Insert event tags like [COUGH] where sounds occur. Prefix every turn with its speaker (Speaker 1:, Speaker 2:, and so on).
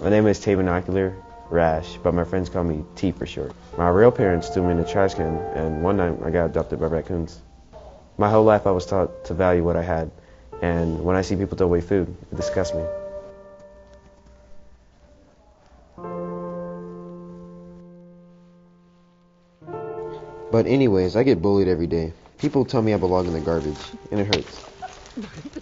Speaker 1: My name is Tabernacular Rash, but my friends call me T for short. My real parents threw me in a trash can, and one night I got adopted by raccoons. My whole life I was taught to value what I had, and when I see people throw away food, it disgusts me.
Speaker 2: But anyways, I get bullied every day. People tell me I belong in the garbage, and it hurts. [LAUGHS]